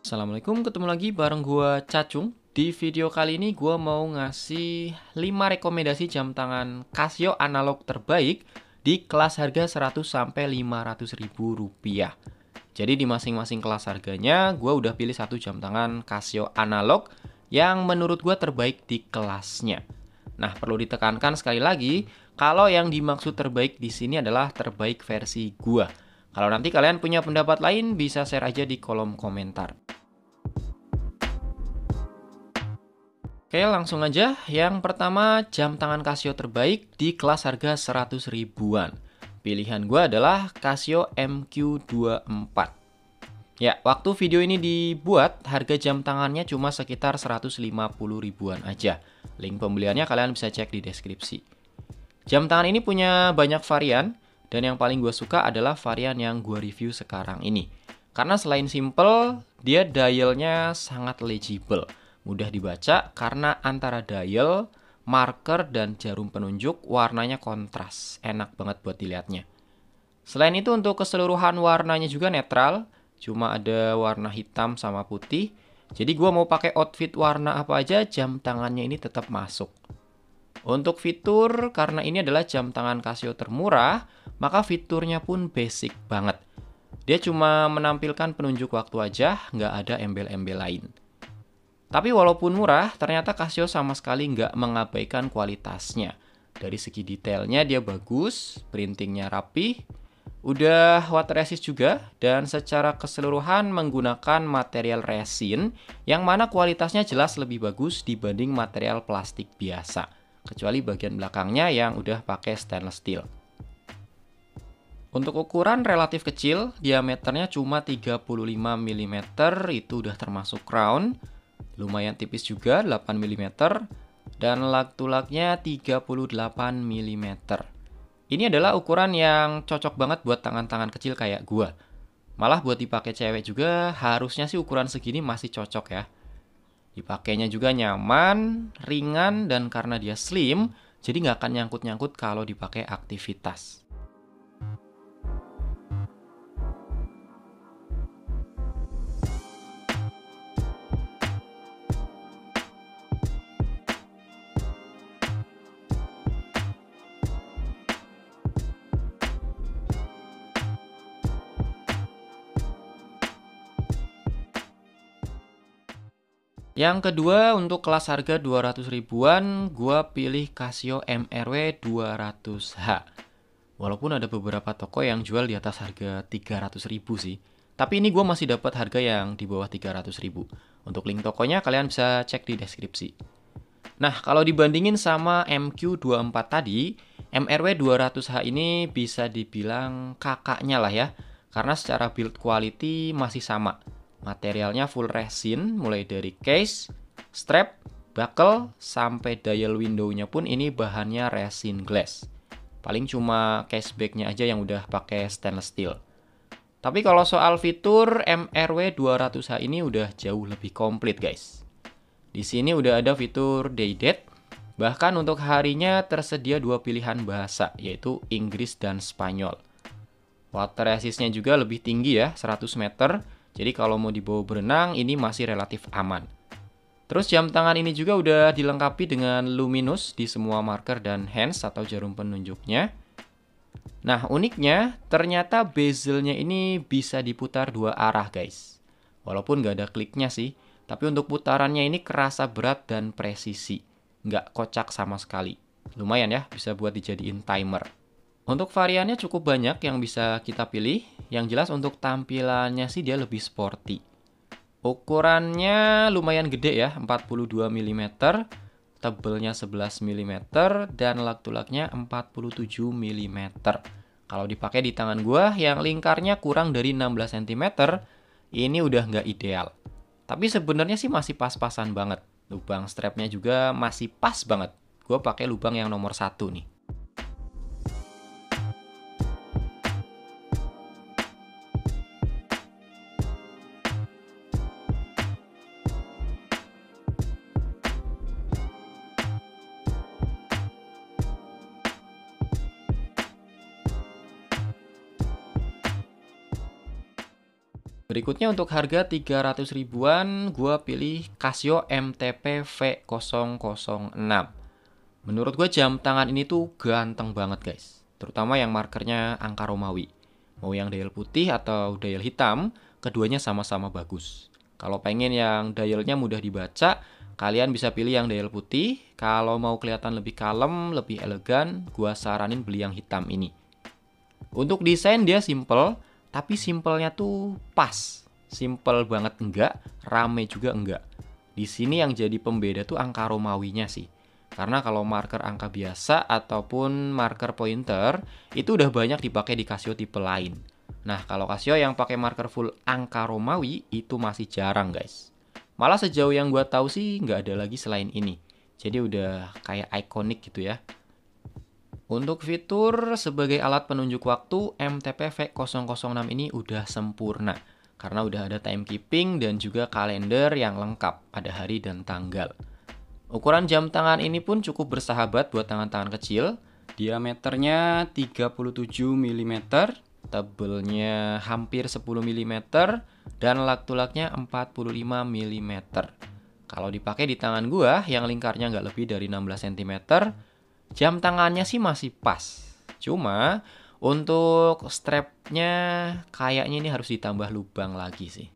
Assalamualaikum, ketemu lagi bareng gua Cacung. Di video kali ini gua mau ngasih 5 rekomendasi jam tangan Casio analog terbaik di kelas harga 100 sampai 500 ribu rupiah. Jadi di masing-masing kelas harganya gua udah pilih satu jam tangan Casio analog yang menurut gua terbaik di kelasnya. Nah, perlu ditekankan sekali lagi, kalau yang dimaksud terbaik di sini adalah terbaik versi gua. Kalau nanti kalian punya pendapat lain, bisa share aja di kolom komentar. Oke, langsung aja. Yang pertama, jam tangan Casio terbaik di kelas harga 100 ribuan. Pilihan gue adalah Casio MQ24. Ya, waktu video ini dibuat, harga jam tangannya cuma sekitar 150 ribuan aja. Link pembeliannya kalian bisa cek di deskripsi. Jam tangan ini punya banyak varian, dan yang paling gue suka adalah varian yang gue review sekarang ini. Karena selain simple, dia dialnya sangat legible mudah dibaca karena antara dial, marker, dan jarum penunjuk warnanya kontras. Enak banget buat dilihatnya. Selain itu untuk keseluruhan warnanya juga netral, cuma ada warna hitam sama putih. Jadi gue mau pakai outfit warna apa aja, jam tangannya ini tetap masuk. Untuk fitur, karena ini adalah jam tangan Casio termurah, maka fiturnya pun basic banget. Dia cuma menampilkan penunjuk waktu aja, nggak ada embel-embel lain. Tapi walaupun murah, ternyata Casio sama sekali nggak mengabaikan kualitasnya. Dari segi detailnya dia bagus, printingnya rapi, udah water resist juga, dan secara keseluruhan menggunakan material resin yang mana kualitasnya jelas lebih bagus dibanding material plastik biasa. Kecuali bagian belakangnya yang udah pakai stainless steel. Untuk ukuran relatif kecil, diameternya cuma 35 mm, itu udah termasuk crown lumayan tipis juga 8 mm dan lak tulaknya 38 mm. Ini adalah ukuran yang cocok banget buat tangan-tangan kecil kayak gua. Malah buat dipakai cewek juga harusnya sih ukuran segini masih cocok ya. Dipakainya juga nyaman, ringan, dan karena dia slim, jadi nggak akan nyangkut-nyangkut kalau dipakai aktivitas. Yang kedua untuk kelas harga 200 ribuan, gua pilih Casio MRW 200H. Walaupun ada beberapa toko yang jual di atas harga 300 ribu sih. Tapi ini gue masih dapat harga yang di bawah 300 ribu. Untuk link tokonya kalian bisa cek di deskripsi. Nah, kalau dibandingin sama MQ24 tadi, MRW 200H ini bisa dibilang kakaknya lah ya. Karena secara build quality masih sama Materialnya full resin, mulai dari case, strap, buckle, sampai dial window-nya pun ini bahannya resin glass. Paling cuma case back-nya aja yang udah pakai stainless steel. Tapi kalau soal fitur, MRW 200H ini udah jauh lebih komplit guys. Di sini udah ada fitur day date, bahkan untuk harinya tersedia dua pilihan bahasa, yaitu Inggris dan Spanyol. Water resistnya juga lebih tinggi ya, 100 meter, jadi kalau mau dibawa berenang ini masih relatif aman. Terus jam tangan ini juga udah dilengkapi dengan luminous di semua marker dan hands atau jarum penunjuknya. Nah uniknya ternyata bezelnya ini bisa diputar dua arah guys. Walaupun nggak ada kliknya sih, tapi untuk putarannya ini kerasa berat dan presisi. Nggak kocak sama sekali. Lumayan ya, bisa buat dijadiin timer. Untuk variannya cukup banyak yang bisa kita pilih. Yang jelas untuk tampilannya sih dia lebih sporty. Ukurannya lumayan gede ya, 42 mm, tebelnya 11 mm, dan lak-tulaknya 47 mm. Kalau dipakai di tangan gua yang lingkarnya kurang dari 16 cm, ini udah nggak ideal. Tapi sebenarnya sih masih pas-pasan banget. Lubang strapnya juga masih pas banget. Gue pakai lubang yang nomor satu nih. Berikutnya untuk harga 300 ribuan, gue pilih Casio MTP V006. Menurut gue jam tangan ini tuh ganteng banget guys. Terutama yang markernya angka Romawi. Mau yang dial putih atau dial hitam, keduanya sama-sama bagus. Kalau pengen yang dialnya mudah dibaca, kalian bisa pilih yang dial putih. Kalau mau kelihatan lebih kalem, lebih elegan, gue saranin beli yang hitam ini. Untuk desain dia simple, tapi simpelnya tuh pas. Simple banget enggak, rame juga enggak. Di sini yang jadi pembeda tuh angka Romawinya sih. Karena kalau marker angka biasa ataupun marker pointer itu udah banyak dipakai di Casio tipe lain. Nah, kalau Casio yang pakai marker full angka Romawi itu masih jarang, guys. Malah sejauh yang gue tahu sih nggak ada lagi selain ini. Jadi udah kayak ikonik gitu ya. Untuk fitur sebagai alat penunjuk waktu, MTP V006 ini udah sempurna. Karena udah ada timekeeping dan juga kalender yang lengkap, ada hari dan tanggal. Ukuran jam tangan ini pun cukup bersahabat buat tangan-tangan kecil. Diameternya 37 mm, tebelnya hampir 10 mm, dan lak-tulaknya 45 mm. Kalau dipakai di tangan gua yang lingkarnya nggak lebih dari 16 cm, Jam tangannya sih masih pas. Cuma untuk strapnya kayaknya ini harus ditambah lubang lagi sih.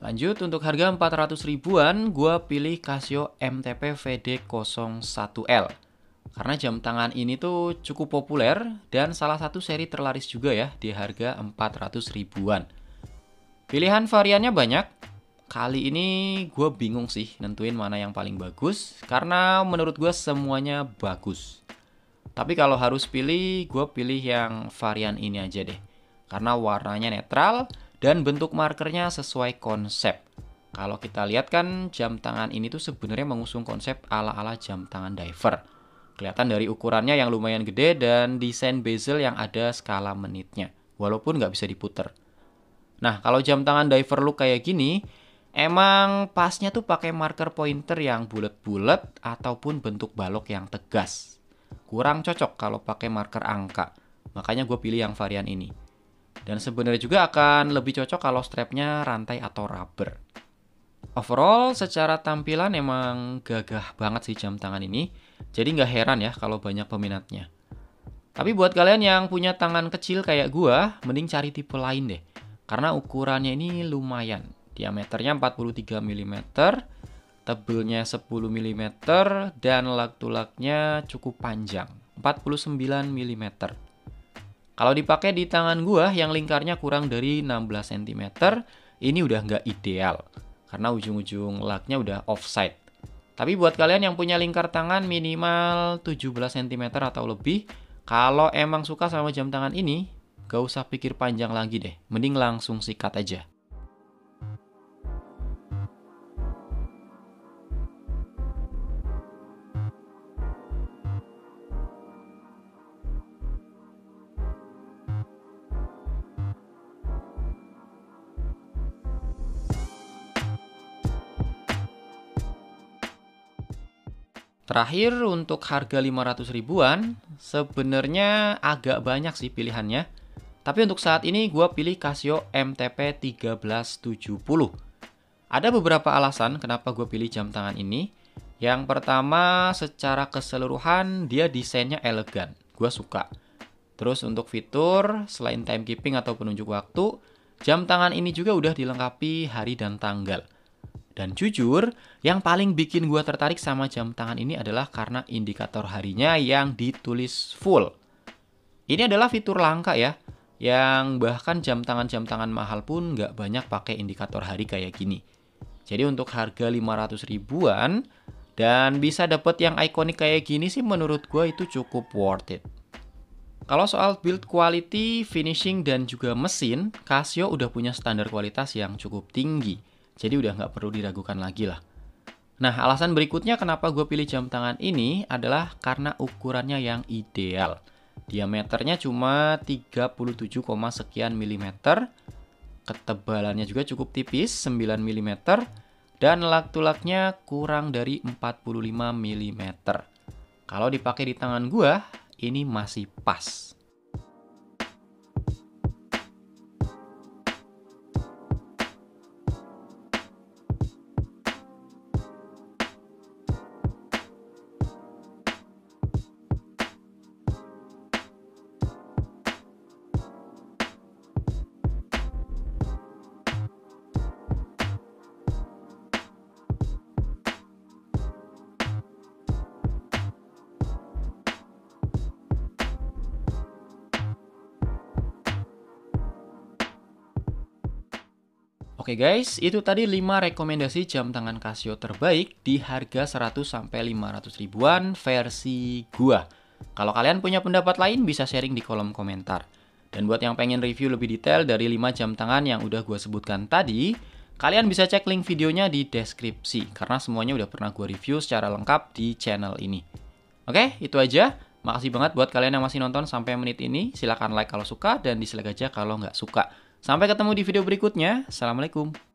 Lanjut untuk harga 400 ribuan, gue pilih Casio MTP VD01L. Karena jam tangan ini tuh cukup populer dan salah satu seri terlaris juga ya di harga 400 ribuan. Pilihan variannya banyak. Kali ini gue bingung sih nentuin mana yang paling bagus karena menurut gue semuanya bagus. Tapi kalau harus pilih, gue pilih yang varian ini aja deh. Karena warnanya netral, dan bentuk markernya sesuai konsep. Kalau kita lihat kan jam tangan ini tuh sebenarnya mengusung konsep ala-ala jam tangan diver. Kelihatan dari ukurannya yang lumayan gede dan desain bezel yang ada skala menitnya, walaupun nggak bisa diputer. Nah, kalau jam tangan diver look kayak gini, emang pasnya tuh pakai marker pointer yang bulat-bulat ataupun bentuk balok yang tegas. Kurang cocok kalau pakai marker angka, makanya gue pilih yang varian ini. Dan sebenarnya juga akan lebih cocok kalau strapnya rantai atau rubber. Overall, secara tampilan emang gagah banget sih jam tangan ini. Jadi nggak heran ya kalau banyak peminatnya. Tapi buat kalian yang punya tangan kecil kayak gua, mending cari tipe lain deh. Karena ukurannya ini lumayan. Diameternya 43 mm, tebelnya 10 mm, dan lak-tulaknya cukup panjang, 49 mm. Kalau dipakai di tangan gua yang lingkarnya kurang dari 16 cm, ini udah nggak ideal. Karena ujung-ujung laknya udah offside. Tapi buat kalian yang punya lingkar tangan minimal 17 cm atau lebih, kalau emang suka sama jam tangan ini, gak usah pikir panjang lagi deh. Mending langsung sikat aja. Terakhir untuk harga 500 ribuan, sebenarnya agak banyak sih pilihannya. Tapi untuk saat ini gue pilih Casio MTP 1370. Ada beberapa alasan kenapa gue pilih jam tangan ini. Yang pertama, secara keseluruhan dia desainnya elegan. Gue suka. Terus untuk fitur, selain timekeeping atau penunjuk waktu, jam tangan ini juga udah dilengkapi hari dan tanggal. Dan jujur, yang paling bikin gue tertarik sama jam tangan ini adalah karena indikator harinya yang ditulis full. Ini adalah fitur langka ya, yang bahkan jam tangan-jam tangan mahal pun nggak banyak pakai indikator hari kayak gini. Jadi untuk harga 500 ribuan, dan bisa dapet yang ikonik kayak gini sih menurut gue itu cukup worth it. Kalau soal build quality, finishing, dan juga mesin, Casio udah punya standar kualitas yang cukup tinggi. Jadi udah nggak perlu diragukan lagi lah. Nah, alasan berikutnya kenapa gue pilih jam tangan ini adalah karena ukurannya yang ideal. Diameternya cuma 37, sekian milimeter. Ketebalannya juga cukup tipis, 9 mm. Dan lak-tulaknya kurang dari 45 mm. Kalau dipakai di tangan gue, ini masih pas. Oke guys, itu tadi 5 rekomendasi jam tangan Casio terbaik di harga 100 sampai 500 ribuan versi gua. Kalau kalian punya pendapat lain bisa sharing di kolom komentar. Dan buat yang pengen review lebih detail dari 5 jam tangan yang udah gua sebutkan tadi, kalian bisa cek link videonya di deskripsi karena semuanya udah pernah gua review secara lengkap di channel ini. Oke, itu aja. Makasih banget buat kalian yang masih nonton sampai menit ini. Silahkan like kalau suka dan dislike aja kalau nggak suka. Sampai ketemu di video berikutnya. Assalamualaikum.